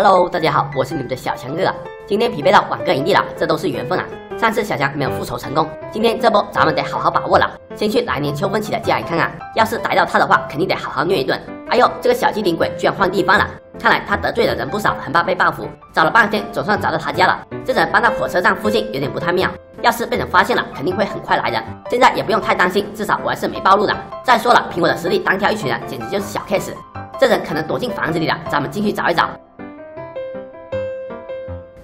Hello，大家好，我是你们的小强哥。今天匹配到网哥营地了，这都是缘分啊！上次小强没有复仇成功，今天这波咱们得好好把握了。先去来年秋风起的家里看看，要是逮到他的话，肯定得好好虐一顿。哎呦，这个小机灵鬼居然换地方了，看来他得罪的人不少，很怕被报复。找了半天，总算找到他家了。这人搬到火车站附近，有点不太妙。要是被人发现了，肯定会很快来人。现在也不用太担心，至少我还是没暴露的。再说了，凭我的实力单挑一群人，简直就是小 case。这人可能躲进房子里了，咱们进去找一找。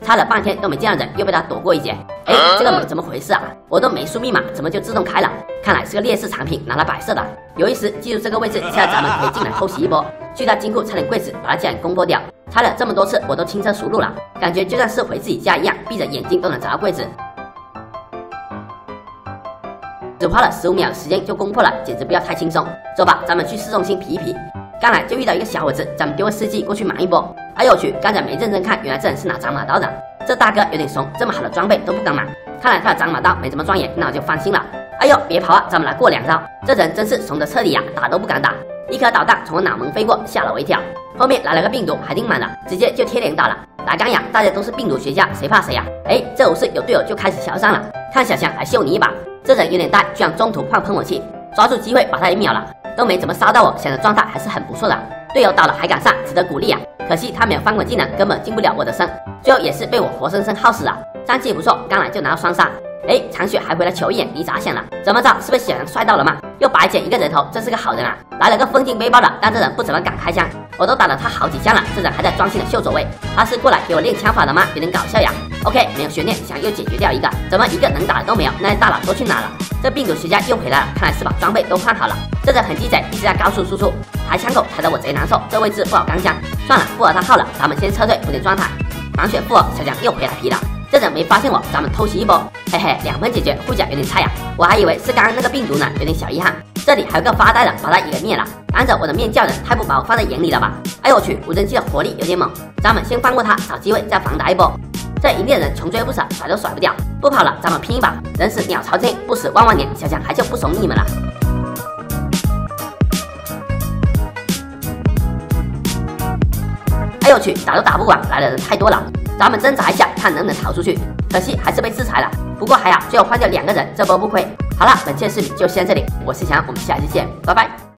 猜了半天都没见到人，又被他躲过一劫。哎，这个门怎么回事啊？我都没输密码，怎么就自动开了？看来是个劣势产品，拿来摆设的。有意思，记住这个位置，现在咱们可以进来偷袭一波。去他金库拆点柜子，把他家里攻破掉。拆了这么多次，我都轻车熟路了，感觉就像是回自己家一样，闭着眼睛都能砸到柜子。只花了十五秒时间就攻破了，简直不要太轻松。走吧，咱们去市中心皮一皮。刚来就遇到一个小伙子，咱们丢个司机过去忙一波。哎呦我去，刚才没认真看，原来这人是拿长马刀的。这大哥有点怂，这么好的装备都不敢买。看来他的长马刀没怎么装眼，那我就放心了。哎呦，别跑啊，咱们来过两招。这人真是怂的彻底呀，打都不敢打。一颗导弹从我脑门飞过，吓了我一跳。后面来了个病毒，还盯满了，直接就贴脸打了。打钢牙，大家都是病毒学家，谁怕谁呀？哎，这无事有队友就开始嚣张了。看小强来秀你一把。这人有点呆，居然中途换喷火器，抓住机会把他给秒了，都没怎么杀到我，显得状态还是很不错的。队友倒了还敢上，值得鼓励啊！可惜他没有翻滚技能，根本进不了我的身，最后也是被我活生生耗死了。战绩不错，刚来就拿到双杀。哎，残雪还回来求一眼，你咋想了？怎么着？是被小杨帅到了吗？又白捡一个人头，真是个好人啊！来了个封禁背包的，但这人不怎么敢开枪，我都打了他好几枪了，这人还在专心的秀走位，他是过来给我练枪法的吗？有点搞笑呀。OK，没有悬念，想又解决掉一个，怎么一个能打的都没有？那些大佬都去哪了？这病毒学家又回来了，看来是把装备都换好了。这人很鸡贼，一直在高速输出。抬枪口抬得我贼难受，这位置不好刚枪。算了，不和他耗了，咱们先撤退，补点状态。满血复活，小强又回来皮了。这人没发现我，咱们偷袭一波。嘿嘿，两分解决，护甲有点菜呀。我还以为是刚刚那个病毒呢，有点小遗憾。这里还有个发呆的，把他也灭了。当着我的面叫人，太不把我放在眼里了吧？哎呦我去，无人机的火力有点猛，咱们先放过他，找机会再反打一波。这营地人穷追不舍，甩都甩不掉，不跑了，咱们拼一把。人死鸟朝天，不死万万年。小强还就不怂你们了。哎呦去，打都打不完，来的人太多了，咱们挣扎一下，看能不能逃出去。可惜还是被制裁了，不过还好，最后换掉两个人，这波不亏。好了，本期视频就先这里，我是强，我们下期见，拜拜。